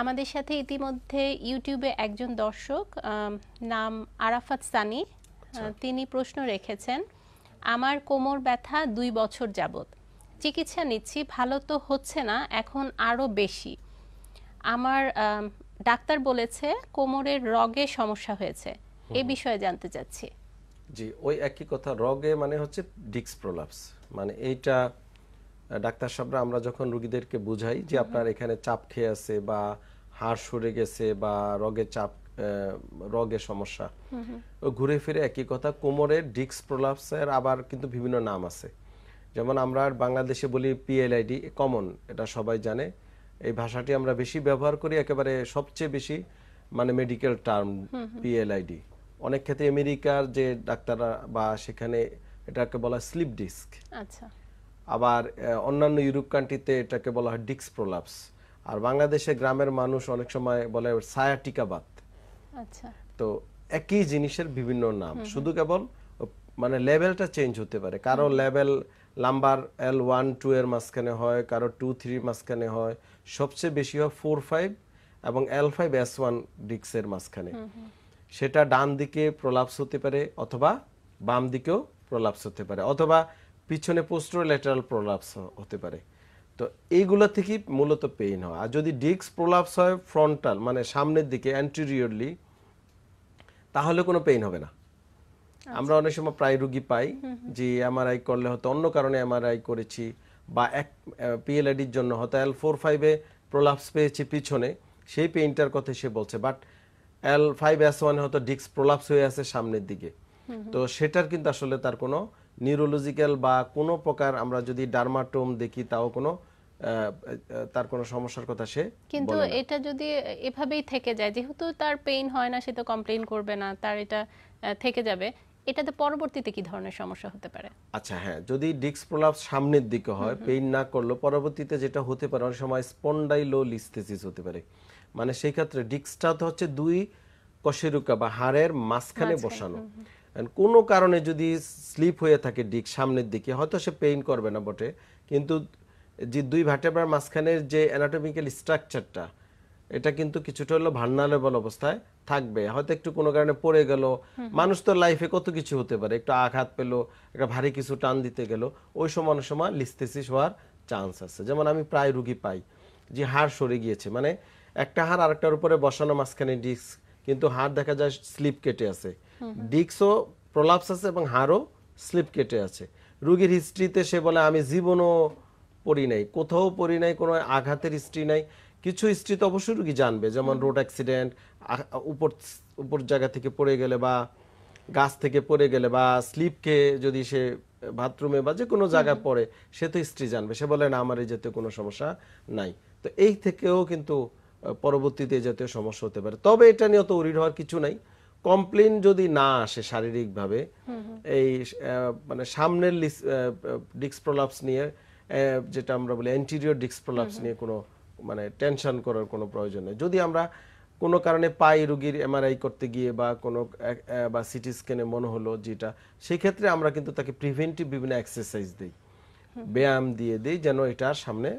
আমাদের সাথে ইতিমধ্যে ইউটিউবে একজন দর্শক নাম আরাফাত সানি। তিনি প্রশ্ন রেখেছেন আমার কোমর ব্যথা দুই বছর যাবত চিকিৎসা নিচ্ছি ভালো তো হচ্ছে না এখন আরও বেশি। আমার ডাক্তার বলেছে কোমরের রগে সমস্যা হয়েছে। এ বিষয়ে জানতে চাচ্ছি। জি ওই একই কথা রগে মানে হচ্ছে ডিক্স প্রলাপস। মানে এইটা ডাক্তার সাহেবরা আমরা যখন রুগীদেরকে বুঝাই যে আপনার এখানে চাপ খেয়ে আছে বা হাড় সরে গেছে বা রগে চাপ আহ, রগে সমস্যা ও ঘুরে ফিরে একই কথা কোমরের ডিক্স প্রলাপসের আবার কিন্তু বিভিন্ন নাম আছে। যেমন আমরা বাংলাদেশে বলি পিএলআইডি কমন এটা সবাই জানে। এই ভাষাটি আমরা বেশি ব্যবহার করি একেবারে সবচেয়ে বেশি মানে মেডিকেল টার্ম পিএলআইডি। অনেক ক্ষেত্রে আমেরিকার যে ডাক্তাররা বা সেখানে এটাকে বলা স্লিপ ডিস্ক। আচ্ছা। আবার অন্যান্য ইউরোপ কান্ট্রিতে এটাকে বলা হয় ডিক্স প্রলাপস। আর বাংলাদেশে গ্রামের মানুষ অনেক সময় বলে সায়াটিকা বাত আচ্ছা। তো একই জিনিসের বিভিন্ন নাম। শুধু কেবল মানে লেভেলটা চেঞ্জ হতে পারে। কারও level number L one two এর মাঝখানে হয় কারও টু থ্রির মাঝখানে হয়। সবচেয়ে বেশি হয় ফোর ফাইভ এবং এল ফাইভ এস ওয়ান ডিক্সের মাঝখানে। সেটা ডান দিকে প্রলাপস হতে পারে অথবা বাম দিকেও প্রলাপস হতে পারে। অথবা পিছনে পোস্টোর ল্যাটারাল প্রলাপস হতে পারে। তো এইগুলো থেকেই মূলত পেইন হয়। আর যদি ডিক্স প্রলাপস হয় ফ্রন্টাল মানে সামনের দিকে অ্যান্টেরিয়রলি তাহলে কোনো পেইন হবে না। আমরা অনেক সময় প্রায় রুগী পাই যে এমআরআই করলে হয়তো অন্য কারণে এমআরআই করেছি বা এক পিএলআইডির জন্য হয়তো এল ফোর ফাইভে প্রলাপস পেয়েছি পিছনে সেই পেইনটার কথা সে বলছে। বাট এল ফাইভ এস ওয়ানে হয়তো ডিস্ক প্রলাপস হয়ে আছে সামনের দিকে। তো সেটার কিন্তু আসলে তার কোনো নিউরোলজিক্যাল বা কোনো প্রকার আমরা যদি ডার্মাটোম দেখি তাও কোনো তার কোনো সমস্যার কথা সে কিন্তু এটা যদি এভাবেই থেকে যায় যেহেতু তার পেইন হয় না সে তো কমপ্লেইন করবে না তার এটা থেকে যাবে এটাতে পরবর্তীতে কি ধরনের সমস্যা হতে পারে? আচ্ছা হ্যাঁ যদি ডিক্স প্রলাপস সামনের দিকে হয় পেইন না করলেও পরবর্তীতে যেটা হতে পারে অনেক সময় স্পন্ডাইলোলিস্থেসিস হতে পারে। মানে সেই ক্ষেত্রে ডিক্সটা তো হচ্ছে দুই কশেরুকা বা হাড়ের মাঝখানে বসানো। কোনো কারণে যদি স্লিপ হয়ে থাকে ডিক্স সামনের দিকে হয়তো সে পেইন করবে না বটে। কিন্তু যে দুই ভার্টেব্রার মাঝখানের যে অ্যানাটমিক্যাল স্ট্রাকচারটা এটা কিন্তু কিছুটা হলো ভান্নালেবল অবস্থায় থাকবে। হয়তো একটু কোনো কারণে পড়ে গেল। মানুষ তো লাইফে কত কিছু হতে পারে। একটু আঘাত পেল একটা ভারী কিছু টান দিতে গেল। ওই সময় অনেক সময় লিস্থেসিস হওয়ার চান্স আছে। যেমন আমি প্রায় রুগী পাই যে হাড় সরে গিয়েছে। মানে একটা হাড় আরেকটার উপরে বসানো মাঝখানে ডিস্ক কিন্তু হাড় দেখা যায় স্লিপ কেটে আছে। ডিস্কও প্রলাপস আছে এবং হাড়ও স্লিপ কেটে আছে। রুগীর হিস্ট্রিতে সে বলে আমি জীবনও পড়ি নাই কোথাও পড়ি নাই কোনো আঘাতের হিস্ট্রি নাই। কিছু হিস্ট্রি তো অবশ্যই রুগী জানবে যেমন রোড অ্যাক্সিডেন্ট উপর উপর জায়গা থেকে পড়ে গেলে বা গাছ থেকে পড়ে গেলে বা স্লিপ খেয়ে যদি সে বাথরুমে বা যে কোনো জায়গায় পড়ে সে তো হিস্ট্রি জানবে। সে বলে না আমার এই জাতীয় কোনো সমস্যা নাই। তো এই থেকেও কিন্তু পরবর্তীতে এই জাতীয় সমস্যা হতে পারে। তবে এটা নিয়ে অত উরিড হওয়ার কিছু নাই। কমপ্লেন যদি না আসে শারীরিকভাবে এই মানে সামনের ডিক্স প্রলাপস নিয়ে যেটা আমরা বলি অ্যান্টিরিয়র ডিক্স প্রলাপস নিয়ে কোনো মানে টেনশন করার কোনো প্রয়োজন নেই। যদি আমরা কোনো কারণে পাই রুগীর এমআরআই করতে গিয়ে বা কোনো বা সিটি স্ক্যানে মনে হলো যেটা সেই ক্ষেত্রে আমরা কিন্তু তাকে প্রিভেন্টিভ বিভিন্ন এক্সারসাইজ দিই। ব্যায়াম দিয়ে দিই যেন এটার সামনে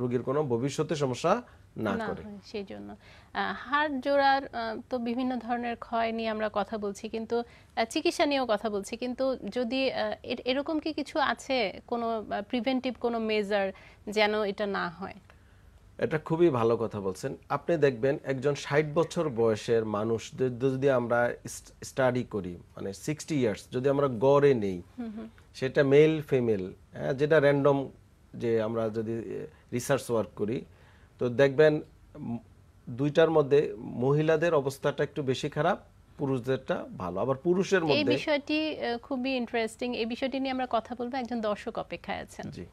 রুগীর কোনো ভবিষ্যতে সমস্যা না করে। সেই জন্য। হাড় জোড়ার তো বিভিন্ন ধরনের ক্ষয় নিয়ে আমরা কথা বলছি কিন্তু চিকিৎসা নিয়েও কথা বলছি কিন্তু যদি এরকম কি কিছু আছে কোনো প্রিভেন্টিভ কোনো মেজার যেন এটা না হয়? এটা খুবই ভালো কথা বলছেন। আপনি দেখবেন একজন ষাট বছর বয়সের মানুষ যদি আমরা স্টাডি করি মানে সিক্সটি ইয়ার্স যদি আমরা গড়ে নেই সেটা মেল ফিমেল হ্যাঁ যেটা র্যান্ডম যে আমরা যদি রিসার্চ ওয়ার্ক করি তো দেখবেন দুইটার মধ্যে মহিলাদের অবস্থাটা একটু বেশি খারাপ পুরুষদেরটা ভালো। আবার পুরুষের মধ্যে এই বিষয়টি খুবই ইন্টারেস্টিং এই বিষয়টি নিয়ে আমরা কথা বলব। একজন দর্শক অপেক্ষায় আছেন। জি।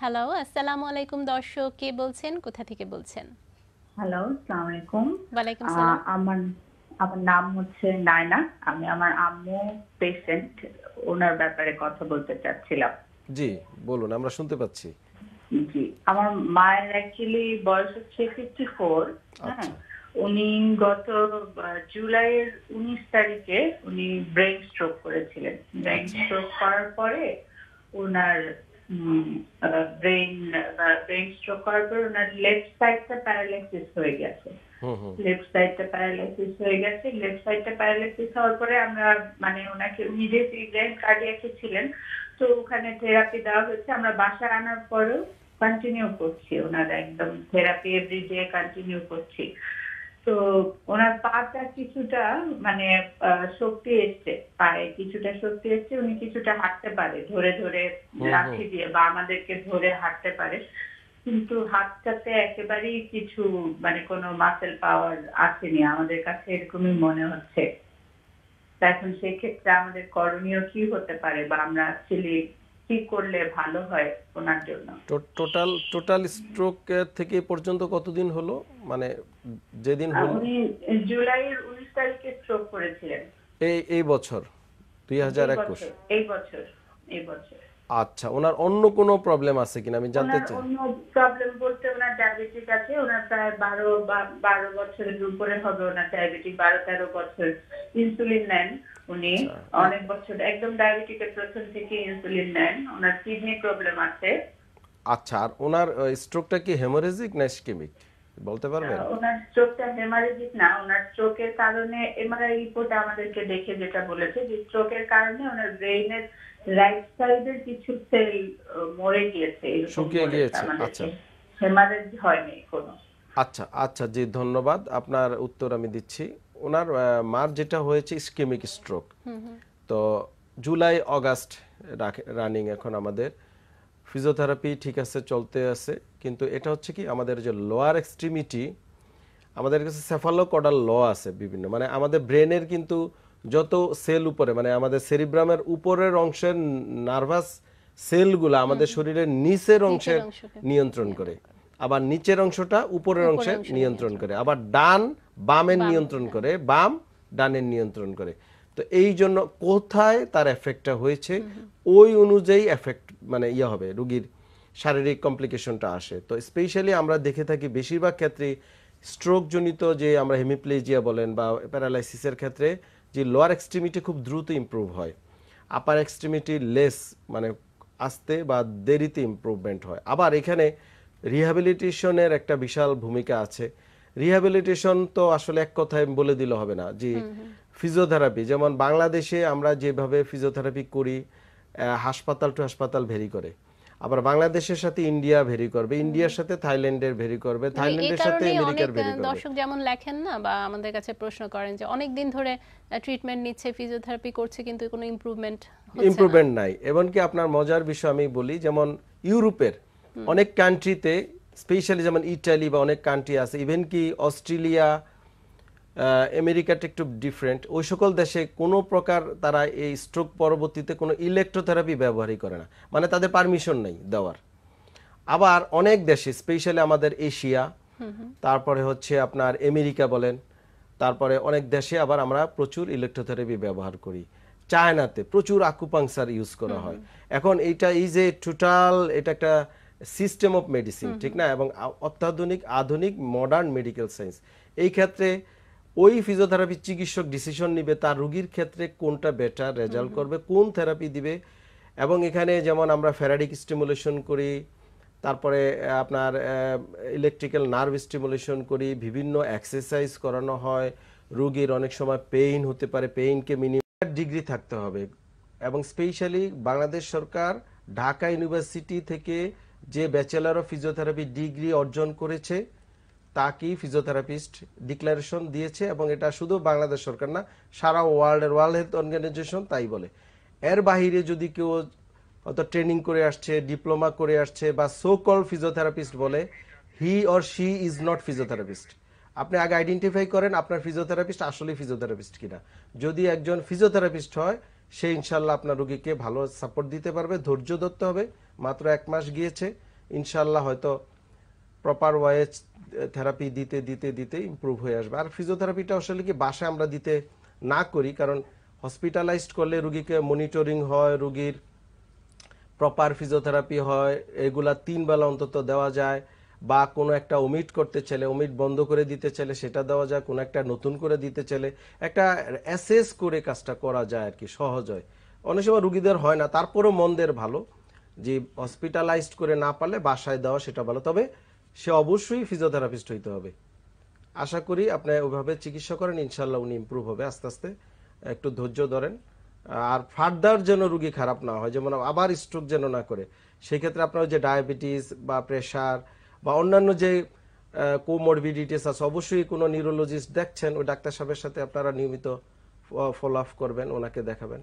হ্যালো আসসালামু আলাইকুম দর্শক। কে বলছেন? কোথা থেকে বলছেন? হ্যালো আসসালামু আলাইকুম। ওয়ালাইকুম সালাম। আমার আমার নাম হচ্ছে নায়না। আমি আমার আম্মু পেশেন্ট ওনার ব্যাপারে কথা বলতে চাচ্ছিলাম। জি বলুন আমরা শুনতে পাচ্ছি। জি আমার মায়ের অ্যাকচুয়ালি বয়স হচ্ছে ফিফটি ফোর হ্যাঁ উনি গত জুলাইয়ের উনিশ তারিখে উনি ব্রেন স্ট্রোক করেছিলেন। ব্রেন স্ট্রোক করার পরে ওনার ব্রেন ব্রেন স্ট্রোক করার পর ওনার লেফট সাইডটা প্যারালাইসিস হয়ে গেছে। লেফট সাইডটা প্যারালাইসিস হয়ে গেছে। লেফট সাইডটা প্যারালাইসিস হওয়ার পরে আমরা মানে ওনাকে উনি যে ব্রেন কার্ডিয়াকে ছিলেন তো ওখানে থেরাপি দেওয়া হয়েছে। আমরা বাসায় আনার পরেও কন্টিনিউ করছি ওনার একদম থেরাপি এভরিডে কন্টিনিউ করছি। তো ওনার পাটা কিছুটা মানে শক্তি এসছে পায়ে কিছুটা শক্তি এসছে উনি কিছুটা হাঁটতে পারে ধরে ধরে। লাঠি দিয়ে বা আমাদেরকে ধরে হাঁটতে পারে। কিন্তু হাতটাতে একেবারেই কিছু মানে কোনো মাসেল পাওয়ার আসেনি আমাদের কাছে এরকমই মনে হচ্ছে। তা এখন সেক্ষেত্রে আমাদের করণীয় কি হতে পারে বা আমরা অ্যাকচুয়ালি কি করলে ভালো হয় ওনার জন্য। টোটাল টোটাল স্ট্রোক থেকে পর্যন্ত কতদিন হলো? মানে যেদিন হলো? উনি জুলাইয়ের উনিশ তারিখে স্ট্রোক করেছিলেন। এই এই বছর দুই হাজার এই একুশ বছর, এই বছর এই বছর। আচ্ছা ওনার অন্য কোনো প্রবলেম আছে কিনা? আমি জানতে চাই। অন্য প্রবলেম বলতে ওনার ডায়াবেটিস আছে ওনার প্রায় বারো বা বারো বছরের উপরে হবে ওনার ডায়াবেটিক বারো তেরো বছর ইনসুলিন নেন উনি। আচ্ছা। অনেক বছর একদম ডায়াবেটিকের প্রথম থেকে ইনসুলিন নেন ওনার কিডনি প্রবলেম আছে। আচ্ছা আর ওনার স্ট্রোকটা কি হেমোরেজিক না ইসকেমিক বলতে পারবেন? আহ, ওনার স্ট্রোকটা হেমারেজিক না ওনার স্ট্রোকের কারণে এমআরআই রিপোর্টে আমাদেরকে দেখে যেটা বলেছে যে স্ট্রোকের কারণে ওনার ব্রেইনের রাইট সাইডের কিছু সেল মরে গিয়েছে শুকিয়ে গিয়েছে, আচ্ছা। হেমারেজ হয়নি কোনো আচ্ছা আচ্ছা জি ধন্যবাদ। আপনার উত্তর আমি দিচ্ছি। ওনার মার যেটা হয়েছে ইসকেমিক স্ট্রোক তো জুলাই অগাস্ট রানিং এখন আমাদের। ফিজিওথেরাপি ঠিক আছে চলতে আছে কিন্তু এটা হচ্ছে কি আমাদের যে লোয়ার এক্সট্রিমিটি আমাদের কাছে সেফালোকডাল ল আছে বিভিন্ন মানে আমাদের ব্রেনের কিন্তু যত সেল উপরে মানে আমাদের সেরিব্রামের উপরের অংশের নার্ভাস সেলগুলো আমাদের শরীরের নিচের অংশের নিয়ন্ত্রণ করে আবার নিচের অংশটা উপরের অংশে নিয়ন্ত্রণ করে আবার ডান বামের নিয়ন্ত্রণ করে বাম ডানের নিয়ন্ত্রণ করে তো এই জন্য কোথায় তার এফেক্টটা হয়েছে? ওই অনুযায়ী এফেক্ট মানে ইয়ে হবে রুগীর শারীরিক কমপ্লিকেশনটা আসে। তো স্পেশালি আমরা দেখে থাকি বেশিরভাগ ক্ষেত্রে স্ট্রোকজনিত যে আমরা হেমিপ্লেজিয়া বলেন বা প্যারালাইসিসের ক্ষেত্রে যে লোয়ার এক্সট্রিমিটি খুব দ্রুত ইমপ্রুভ হয়। আপার এক্সট্রিমিটি লেস মানে আসতে বা দেরিতে ইমপ্রুভমেন্ট হয়। আবার এখানে রিহ্যাবিলিটেশনের একটা বিশাল ভূমিকা আছে। রিহ্যাবিলিটেশন তো আসলে এক কথায় বলে দিলে হবে না যে ফিজিওথেরাপি যেমন বাংলাদেশে আমরা যেভাবে ফিজিওথেরাপি করি হাসপাতাল টু হাসপাতাল ভেরি করে। আবার বাংলাদেশের সাথে ইন্ডিয়া ভেরি করবে। ইন্ডিয়ার সাথে থাইল্যান্ডের ভেরি করবে। মানে থাইল্যান্ডের সাথে আমেরিকার ভেরি করবে। দর্শক যেমন লেখেন না বা আমাদের কাছে প্রশ্ন করেন যে অনেক দিন ধরে ট্রিটমেন্ট নিচ্ছে ফিজিওথেরাপি করছে কিন্তু কোনো ইমপ্রুভমেন্ট হচ্ছে ইমপ্রুভমেন্ট নাই। এমনকি আপনার মজার বিষয় আমি বলি যেমন ইউরোপের অনেক কান্ট্রিতে স্পেশালি যেমন ইটালি বা অনেক কান্ট্রি আছে ইভেন কি অস্ট্রেলিয়া আমেরিকাটা একটু ডিফারেন্ট ওই সকল দেশে কোনো প্রকার তারা এই স্ট্রোক পরবর্তীতে কোনো ইলেকট্রোথেরাপি ব্যবহারই করে না। মানে তাদের পারমিশন নেই দেওয়ার। আবার অনেক দেশে স্পেশালি আমাদের এশিয়া তারপরে হচ্ছে আপনার আমেরিকা বলেন তারপরে অনেক দেশে আবার আমরা প্রচুর ইলেকট্রোথেরাপি ব্যবহার করি। চায়নাতে প্রচুর আকুপাংসার ইউজ করা হয়। এখন এইটা এই যে টোটাল এটা একটা সিস্টেম অফ মেডিসিন ঠিক না? এবং অত্যাধুনিক আধুনিক মডার্ন মেডিকেল সায়েন্স এই ক্ষেত্রে ওই ফিজিওথেরাপি চিকিৎসক ডিসিশন নিবে তার রোগীর ক্ষেত্রে কোনটা বেটার রেজাল্ট করবে কোন থেরাপি দিবে। এবং এখানে যেমন আমরা ফেরাডিক স্টিমুলেশন করি তারপরে আপনার ইলেকট্রিক্যাল নার্ভ স্টিমুলেশন করি বিভিন্ন এক্সারসাইজ করানো হয়। রোগীর অনেক সময় পেইন হতে পারে পেইনকে মিনিমাম ডিগ্রি থাকতে হবে। এবং স্পেশালি বাংলাদেশ সরকার ঢাকা ইউনিভার্সিটি থেকে যে ব্যাচেলার অফ ফিজিওথেরাপি ডিগ্রি অর্জন করেছে তাকেই ফিজিওথেরাপিস্ট ডিক্লারেশন দিয়েছে এবং এটা শুধু বাংলাদেশ সরকার না, সারা ওয়ার্ল্ডের ওয়ার্ল্ড হেলথ অর্গানাইজেশন তাই বলে। এর বাহিরে যদি কেউ হয়তো ট্রেনিং করে আসছে ডিপ্লোমা করে আসছে বা সো কল ফিজিওথেরাপিস্ট বলে he or she is not physiotherapist আপনি আগে আইডেন্টিফাই করেন আপনার ফিজিওথেরাপিস্ট আসলে ফিজিওথেরাপিস্ট কিনা। যদি একজন ফিজিওথেরাপিস্ট হয়, সে ইনশাল্লাহ আপনার রোগীকে ভালো সাপোর্ট দিতে পারবে, ধৈর্য ধরতে হবে। মাত্র এক মাস গিয়েছে, ইনশাল্লাহ হয়তো প্রপার ওয়ে থেরাপি দিতে দিতে দিতে ইমপ্রুভ হয়ে আসবে। আর ফিজিওথেরাপিটা আসলে কি বাসায় আমরা দিতে না করি, কারণ হসপিটালাইজড করলে রুগীকে মনিটরিং হয়, রুগীর প্রপার ফিজিওথেরাপি হয়, এগুলা তিন বেলা অন্তত দেওয়া যায়, বা কোনো একটা ওমিট করতে চাইলে ওমিট বন্ধ করে দিতে চাইলে সেটা দেওয়া যায়, কোনো একটা নতুন করে দিতে চাইলে, একটা অ্যাসেস করে কাজটা করা যায় আর কি, সহজ হয়। অনেক সময় রুগীদের হয় না, তারপরেও মনদের ভালো, যে হসপিটালাইজড করে না পারলে বাসায় দেওয়া সেটা ভালো। তবে সে অবশ্যই ফিজিওথেরাপিস্ট হইতে হবে। আশা করি আপনি ওইভাবে চিকিৎসা করেন ইনশাল্লাহ উনি ইমপ্রুভ হবে আস্তে আস্তে। একটু ধৈর্য ধরেন। আর ফার্দার যেন রুগী খারাপ না হয়, যেমন আবার স্ট্রোক যেন না করে সেই ক্ষেত্রে আপনার যে ডায়াবেটিস বা প্রেশার বা অন্যান্য যে কোমরবিডিটিস আছে, অবশ্যই কোনো নিউরোলজিস্ট দেখছেন, ওই ডাক্তার সাহেবের সাথে আপনারা নিয়মিত ফলো আপ করবেন, ওনাকে দেখাবেন।